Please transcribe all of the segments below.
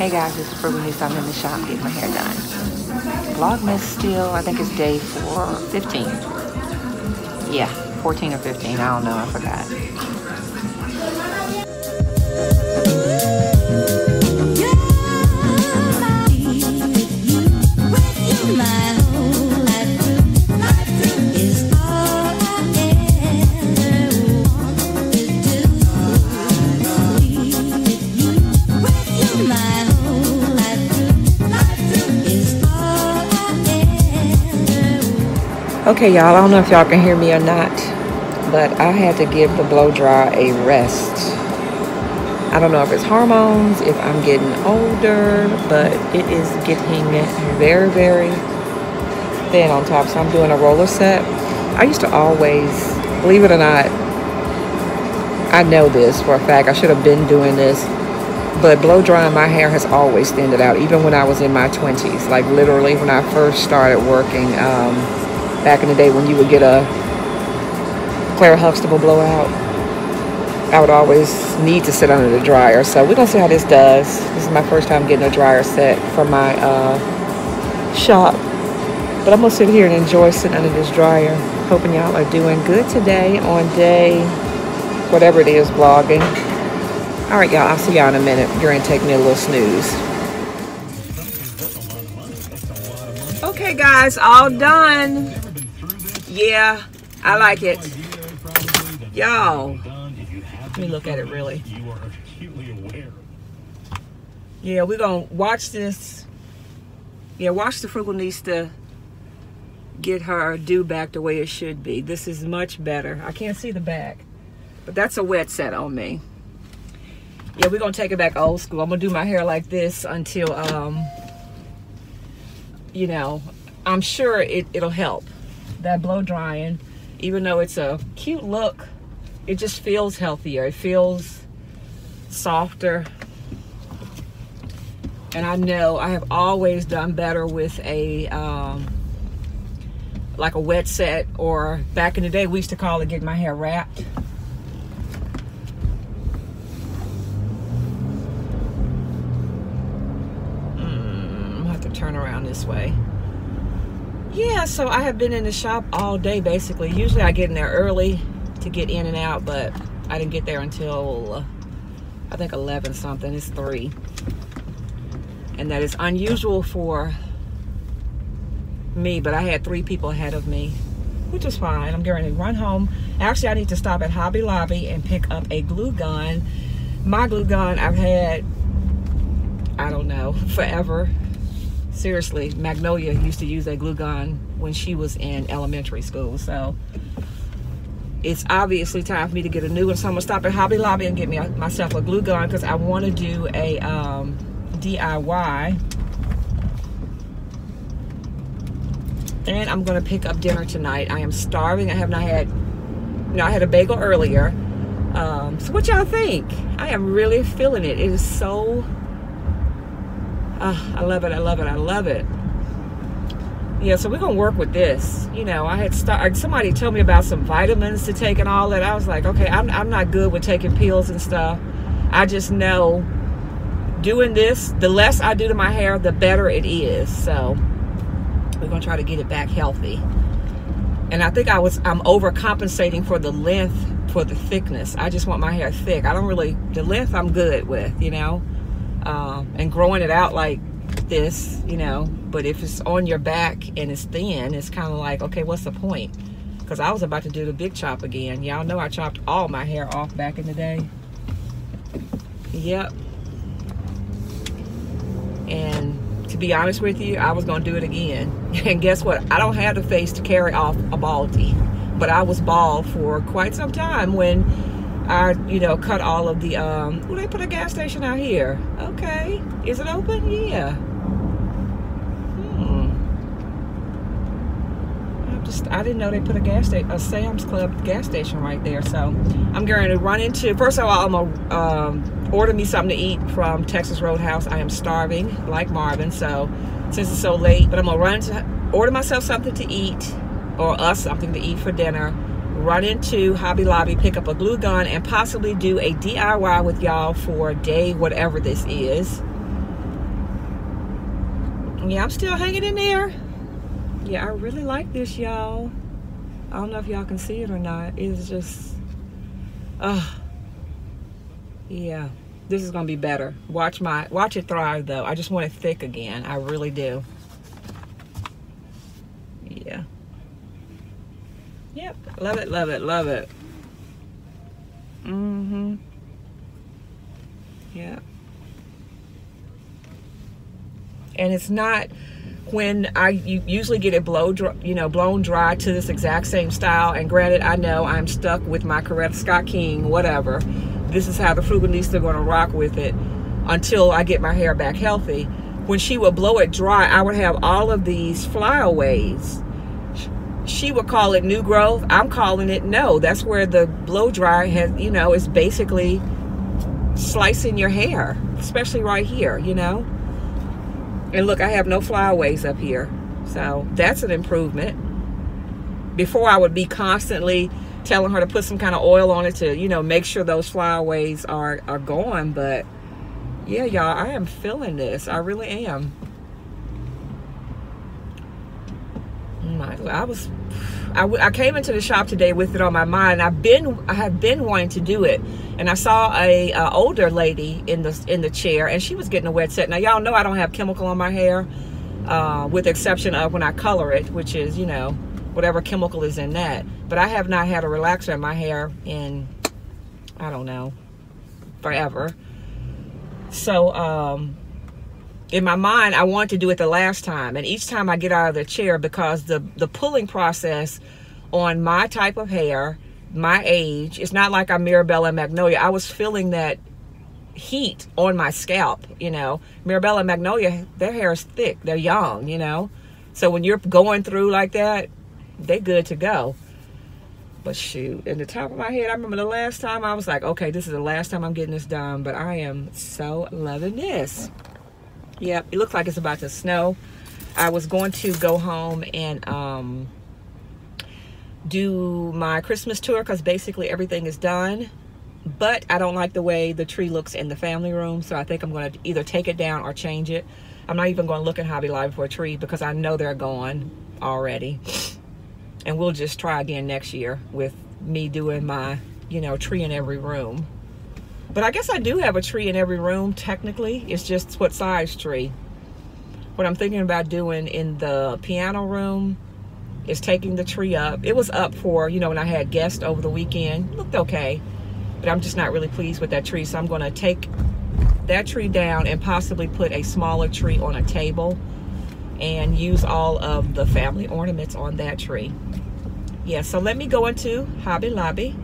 Hey guys, it's Frugalnista. I'm in the shop getting my hair done. Vlogmas still, I think it's day four, 15. Yeah, 14 or 15. I don't know. I forgot. Okay, y'all, I don't know if y'all can hear me or not, but I had to give the blow dry a rest. I don't know if it's hormones, if I'm getting older, but it is getting very, very thin on top. So I'm doing a roller set. I used to always, believe it or not, I know this for a fact. I should have been doing this, but blow drying my hair has always thinned it out, even when I was in my 20s. Like literally when I first started working, um, back in the day when you would get a Claire Huxtable blowout. I would always need to sit under the dryer. So we're gonna see how this does. This is my first time getting a dryer set for my uh, shop. But I'm gonna sit here and enjoy sitting under this dryer. Hoping y'all are doing good today on day, whatever it is, vlogging. All right, y'all, I'll see y'all in a minute. You're gonna take me a little snooze. Okay, guys, all done. Yeah, I like it. Y'all, let me look at it really. Yeah, we're going to watch this. Yeah, watch the Frugalnista get her do back the way it should be. This is much better. I can't see the back, but that's a wet set on me. Yeah, we're going to take it back old school. I'm going to do my hair like this until, um, you know, I'm sure it, it'll help that blow drying, even though it's a cute look, it just feels healthier. It feels softer. And I know I have always done better with a, um, like a wet set or back in the day, we used to call it getting my hair wrapped. Mm, I have to turn around this way yeah so i have been in the shop all day basically. Usually i get in there early to get in and out but i didn't get there until i think 11 something. It's 3 and that is unusual for me but i had three people ahead of me which is fine. I'm going to run home. Actually i need to stop at hobby lobby and pick up a glue gun. My glue gun i've had i don't know forever seriously, Magnolia used to use a glue gun when she was in elementary school. So it's obviously time for me to get a new one. So I'm gonna stop at Hobby Lobby and get me a, myself a glue gun because I want to do a um, DIY. And I'm gonna pick up dinner tonight. I am starving. I have not had, you know, I had a bagel earlier. Um, so what y'all think? I am really feeling it. It is so uh, I love it. I love it. I love it. Yeah, so we're gonna work with this. You know, I had start, somebody told me about some vitamins to take and all that. I was like, okay, I'm I'm not good with taking pills and stuff. I just know doing this, the less I do to my hair, the better it is. So we're gonna try to get it back healthy. And I think I was I'm overcompensating for the length for the thickness. I just want my hair thick. I don't really the length I'm good with, you know um, and growing it out like this, you know. But if it's on your back and it's thin, it's kind of like, okay, what's the point? Because I was about to do the big chop again. Y'all know I chopped all my hair off back in the day. Yep. And to be honest with you, I was going to do it again. And guess what? I don't have the face to carry off a baldy. But I was bald for quite some time when I, you know, cut all of the, um, they put a gas station out here. Okay. Is it open? Yeah. Hmm. I just, I didn't know they put a gas station, a Sam's Club gas station right there. So I'm going to run into, first of all, I'm going to um, order me something to eat from Texas Roadhouse. I am starving like Marvin. So since it's so late, but I'm going to run to order myself something to eat or us something to eat for dinner run into Hobby Lobby, pick up a glue gun, and possibly do a DIY with y'all for day, whatever this is. Yeah, I'm still hanging in there. Yeah, I really like this, y'all. I don't know if y'all can see it or not. It's just, uh, yeah. This is gonna be better. Watch my, watch it thrive though. I just want it thick again. I really do. Yeah. Yep, love it, love it, love it. Mm-hmm. Yeah. And it's not when I you usually get it blow dry, you know, blown dry to this exact same style. And granted, I know I'm stuck with my Coretta Scott King, whatever. This is how the Frugalnista are going to rock with it until I get my hair back healthy. When she would blow it dry, I would have all of these flyaways she would call it new growth. I'm calling it no. That's where the blow dryer has, you know, is basically slicing your hair, especially right here, you know. And look, I have no flyaways up here. So that's an improvement. Before I would be constantly telling her to put some kind of oil on it to, you know, make sure those flyaways are, are gone. But yeah, y'all, I am feeling this. I really am. My I was I, I came into the shop today with it on my mind. I've been I have been wanting to do it, and I saw a, a older lady in the in the chair, and she was getting a wet set. Now y'all know I don't have chemical on my hair, uh, with exception of when I color it, which is you know whatever chemical is in that. But I have not had a relaxer in my hair in I don't know forever. So um, in my mind, I wanted to do it the last time. And each time I get out of the chair, because the, the pulling process on my type of hair, my age, it's not like I'm Mirabella Magnolia. I was feeling that heat on my scalp, you know. Mirabella and Magnolia, their hair is thick. They're young, you know. So when you're going through like that, they're good to go. But shoot, in the top of my head, I remember the last time I was like, okay, this is the last time I'm getting this done. But I am so loving this. Yep, it looks like it's about to snow. I was going to go home and um, do my Christmas tour because basically everything is done. But I don't like the way the tree looks in the family room, so I think I'm going to either take it down or change it. I'm not even going to look in Hobby Lobby for a tree because I know they're gone already. And we'll just try again next year with me doing my, you know, tree in every room. But I guess I do have a tree in every room, technically. It's just what size tree. What I'm thinking about doing in the piano room is taking the tree up. It was up for, you know, when I had guests over the weekend. It looked okay. But I'm just not really pleased with that tree. So I'm going to take that tree down and possibly put a smaller tree on a table and use all of the family ornaments on that tree. Yeah, so let me go into Hobby Lobby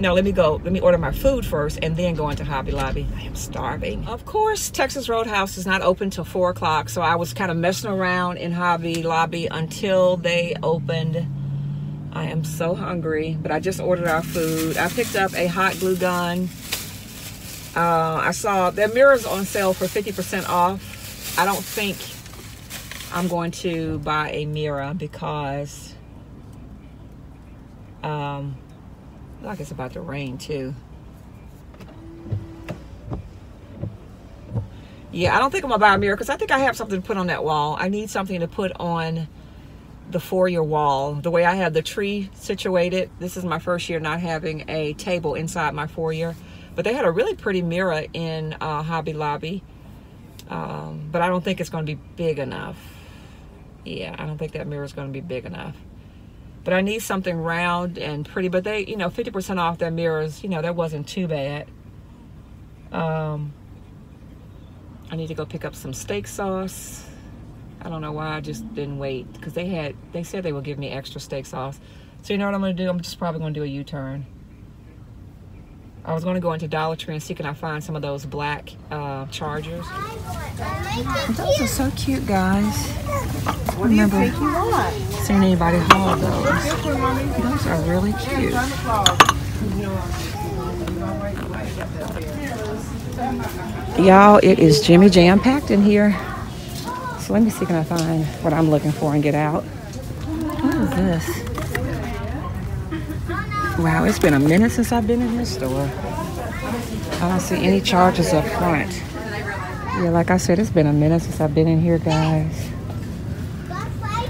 no, let me go. Let me order my food first and then go into Hobby Lobby. I am starving. Of course, Texas Roadhouse is not open till 4 o'clock, so I was kind of messing around in Hobby Lobby until they opened. I am so hungry, but I just ordered our food. I picked up a hot glue gun. Uh, I saw their mirrors on sale for 50% off. I don't think I'm going to buy a mirror because um, like it's about to rain too. Yeah, I don't think I'm gonna buy a mirror because I think I have something to put on that wall. I need something to put on the foyer wall. The way I have the tree situated, this is my first year not having a table inside my foyer. But they had a really pretty mirror in uh, Hobby Lobby. Um, but I don't think it's gonna be big enough. Yeah, I don't think that mirror is gonna be big enough. But I need something round and pretty. But they, you know, 50% off their mirrors, you know, that wasn't too bad. Um, I need to go pick up some steak sauce. I don't know why I just didn't wait because they had, they said they would give me extra steak sauce. So you know what I'm going to do? I'm just probably going to do a U-turn. I was going to go into Dollar Tree and see can I find some of those black uh, chargers. Those are so cute, guys. What remember do you think you want? seeing anybody haul those. Those are really cute. Y'all, it is Jimmy Jam packed in here. So let me see can I find what I'm looking for and get out. What is this? Wow, it's been a minute since I've been in this store. I don't see any charges up front. Yeah, like I said, it's been a minute since I've been in here, guys.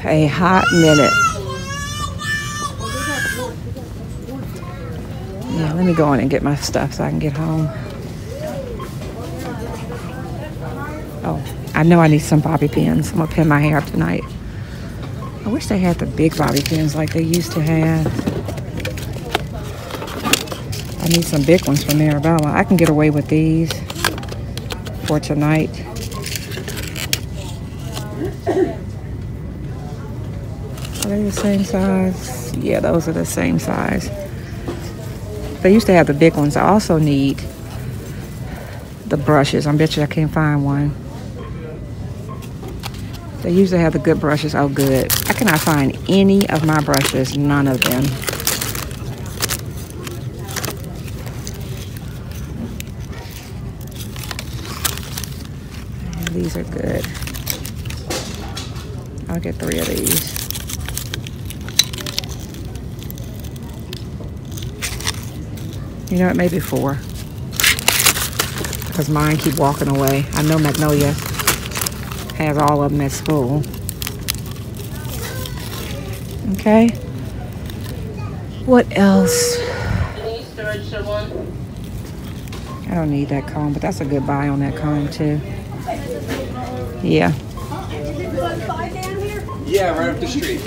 A hot minute. Yeah, let me go in and get my stuff so I can get home. Oh, I know I need some bobby pins. I'm gonna pin my hair up tonight. I wish they had the big bobby pins like they used to have. I need some big ones from Arabella. I can get away with these for tonight. Are they the same size? Yeah, those are the same size. They used to have the big ones. I also need the brushes. I bet you I can't find one. They usually have the good brushes. Oh, good. I cannot find any of my brushes. None of them. these are good. I'll get three of these. You know, it may be four. Because mine keep walking away. I know Magnolia has all of them at school. Okay. What else? I don't need that comb, but that's a good buy on that comb too. Yeah. Yeah, right up the street.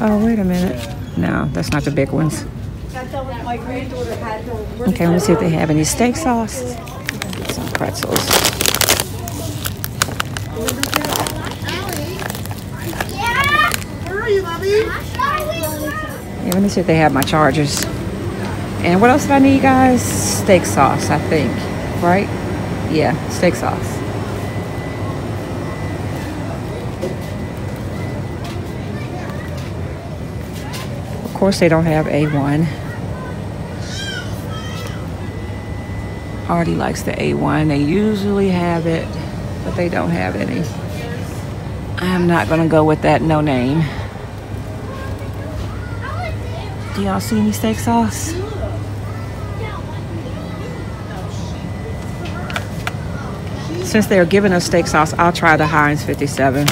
Oh, wait a minute. No, that's not the big ones. Okay, let me see if they have any steak sauce. Some pretzels. Yeah, let me see if they have my chargers. And what else do I need, guys? Steak sauce, I think. Right? Yeah, steak sauce. Of course, they don't have A1. Artie likes the A1. They usually have it, but they don't have any. I'm not to go with that no name. Do y'all see any steak sauce? Since they're giving us steak sauce, I'll try the Heinz 57.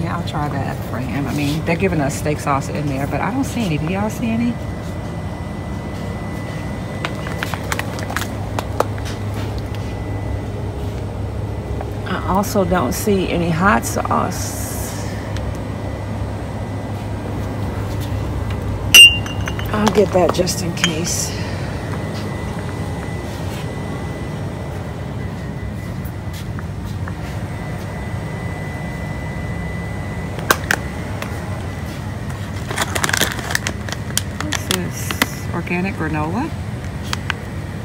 Yeah, I'll try that for him. I mean, they're giving us steak sauce in there, but I don't see any. Do y'all see any? I also don't see any hot sauce. I'll get that just in case. Organic granola?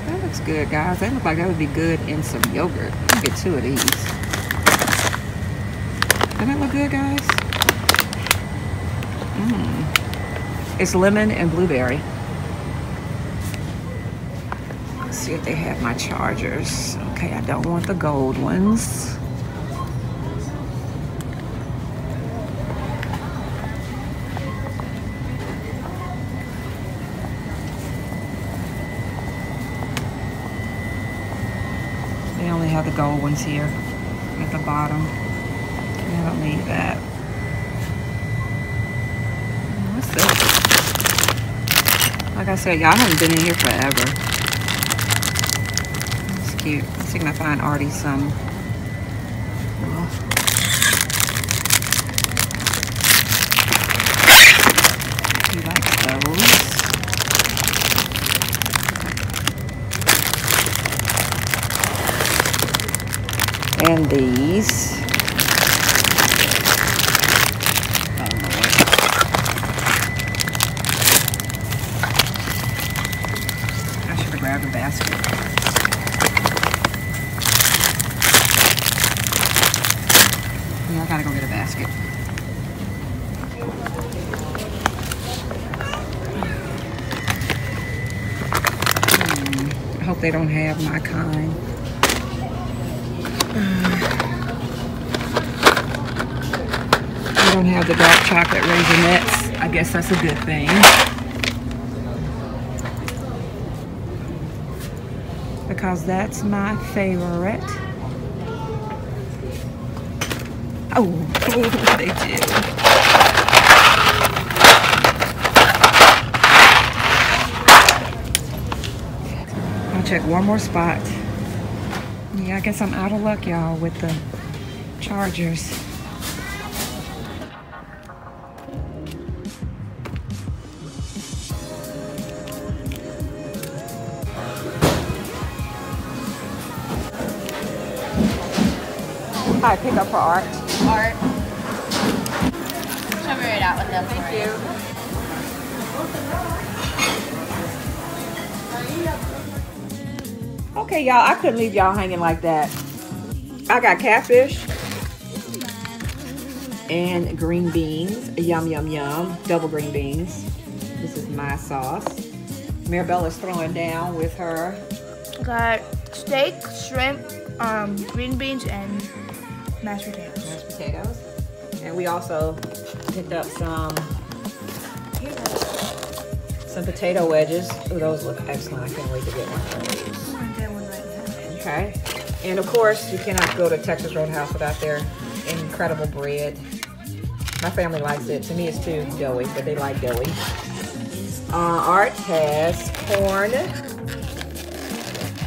That looks good, guys. That look like that would be good in some yogurt. Get two of these. Doesn't that look good, guys? Mmm. It's lemon and blueberry. Let's see if they have my chargers. Okay, I don't want the gold ones. They only have the gold ones here at the bottom. I don't need that. What's this? Like I said, y'all haven't been in here forever. It's cute. Let's see if I can find Artie some. Well, He likes those. And these. I should have grabbed a basket. Yeah, I gotta go get a basket. Hmm, I hope they don't have my kind. don't have the dark chocolate raisinets. I guess that's a good thing. Because that's my favorite. Oh, they do. I'll check one more spot. Yeah, I guess I'm out of luck, y'all, with the chargers. Hi, pick up for art. Art. Show me right out with them. Thank you. Okay, y'all, I couldn't leave y'all hanging like that. I got catfish and green beans. Yum, yum, yum. Double green beans. This is my sauce. Mirabella's throwing down with her. Got steak, shrimp, um, green beans, and mashed potatoes. mashed potatoes. And we also picked up some some potato wedges. Ooh, those look excellent. I can't wait to get one of those. Okay. And of course, you cannot go to Texas Roadhouse without their incredible bread. My family likes it. To me, it's too doughy, but they like doughy. Uh, Art has corn.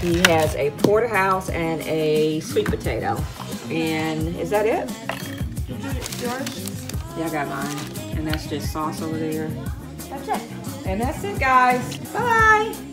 He has a porterhouse and a sweet potato. And is that it? Yours? Yeah, I got mine. And that's just sauce over there. That's it. And that's it, guys. Bye.